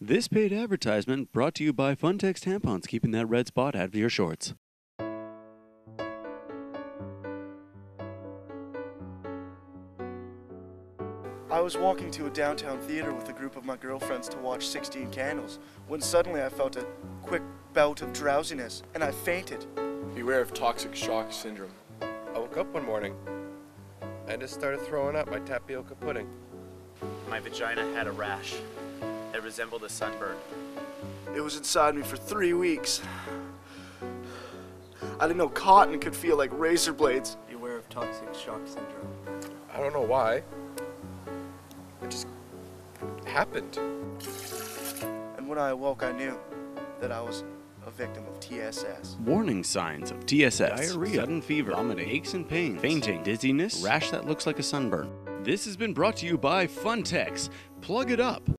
This paid advertisement brought to you by Funtex tampons, keeping that red spot out of your shorts. I was walking to a downtown theater with a group of my girlfriends to watch 16 Candles when suddenly I felt a quick bout of drowsiness and I fainted. Beware of toxic shock syndrome. I woke up one morning and just started throwing up my tapioca pudding. My vagina had a rash. It resembled a sunburn. It was inside me for three weeks. I didn't know cotton could feel like razor blades. Beware of toxic shock syndrome. I don't know why. It just happened. And when I awoke, I knew that I was a victim of TSS. Warning signs of TSS Diarrhea, sudden fever, vomiting, aches and pains, fainting, dizziness, rash that looks like a sunburn. This has been brought to you by Funtex. Plug it up.